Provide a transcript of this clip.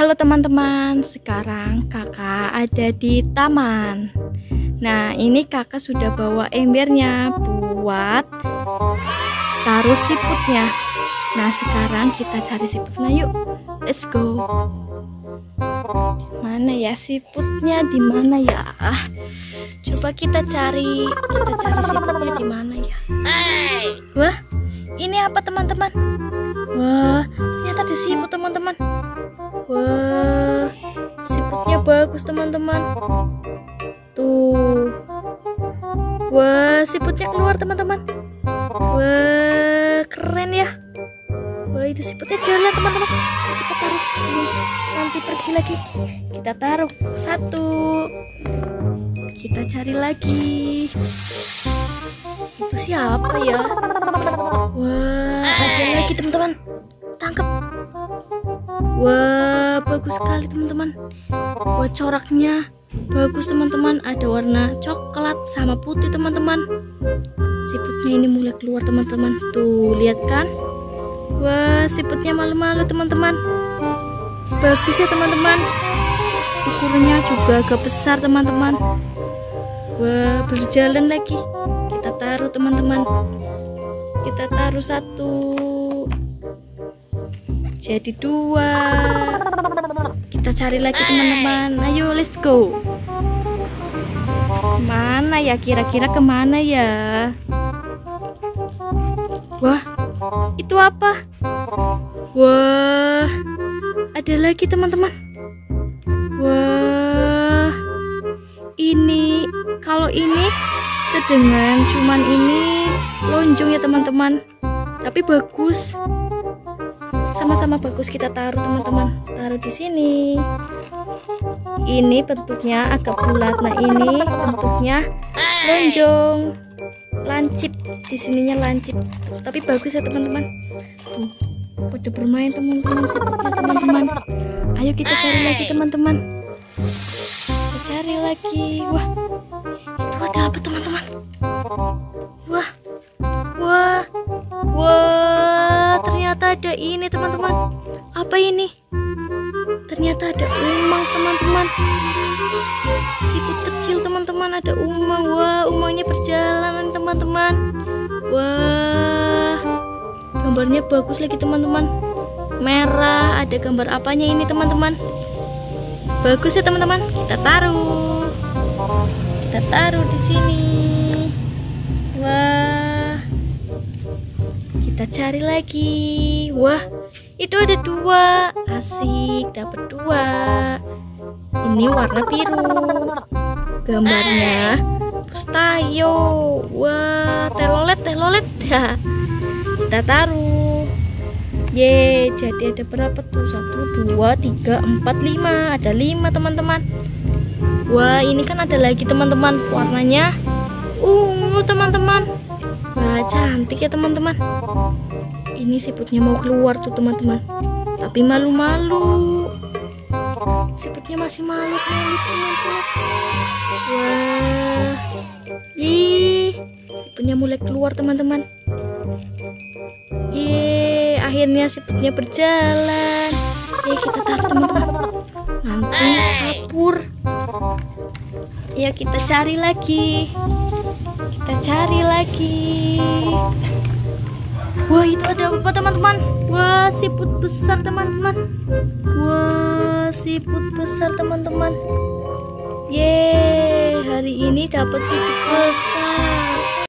Halo teman-teman, sekarang kakak ada di taman. Nah, ini kakak sudah bawa embernya buat taruh siputnya. Nah, sekarang kita cari siputnya yuk. Let's go. Mana ya siputnya? Di mana ya? Ah, coba kita cari. Kita cari siputnya di mana ya? Wah, ini apa teman-teman? Wah, bagus teman-teman. Tuh. Wah, siputnya keluar teman-teman. Wah, keren ya. Wah, itu siputnya jalan teman-teman. Kita taruh sebelum nanti pergi lagi. Kita taruh satu. Kita cari lagi. Itu siapa ya? Wah, ada lagi teman-teman. Tangkap. Wah, bagus sekali teman-teman. Wah, coraknya bagus teman-teman. Ada warna coklat sama putih teman-teman. Siputnya ini mulai keluar teman-teman. Tuh, lihat kan? Wah, siputnya malu-malu teman-teman. Bagus ya teman-teman. Ukurannya juga agak besar teman-teman. Wah, berjalan lagi. Kita taruh teman-teman. Kita taruh satu jadi dua kita cari lagi teman-teman. Ayo let's go. Mana ya? Kira-kira ke mana ya? Wah itu apa? Wah ada lagi teman-teman. Wah ini kalau ini sedengan cuman ini lonjong ya teman-teman. Tapi bagus sama-sama bagus kita taruh teman-teman. Taruh di sini. Ini bentuknya agak bulat. Nah ini bentuknya lonjong. Lancip. Di sininya lancip. Tapi bagus ya teman-teman. Pada bermain teman-teman. Teman-teman. Ayo kita cari lagi teman-teman. Cari lagi. Wah ada ini teman-teman. Apa ini? Ternyata ada umang teman-teman. Siput kecil teman-teman ada umang. Wah umangnya berjalan teman-teman. Wah gambarnya bagus lagi teman-teman. Merah ada gambar apanya ini teman-teman? Bagus ya teman-teman. Kita taruh. Kita taruh di sini. Wah kita cari lagi. Wah itu ada dua. Asik dapat dua. Ini warna biru. Gambarnya pustayo wah telolet telolet. Kita taruh. Ye jadi ada berapa tuh? Satu dua tiga empat lima. Ada lima teman-teman. Wah ini kan ada lagi teman-teman warnanya ungu teman-teman wah cantik ya teman-teman ini siputnya mau keluar tuh teman-teman tapi malu-malu siputnya masih malu teman-teman wah ih siputnya mulai keluar teman-teman Yeay, akhirnya siputnya berjalan. Ya kita taruh teman-teman. Nanti kabur. Ya kita cari lagi. Cari lagi. Wah itu ada apa teman-teman? Wah siput besar teman-teman. Wah siput besar teman-teman. Yeay, hari ini dapat siput besar.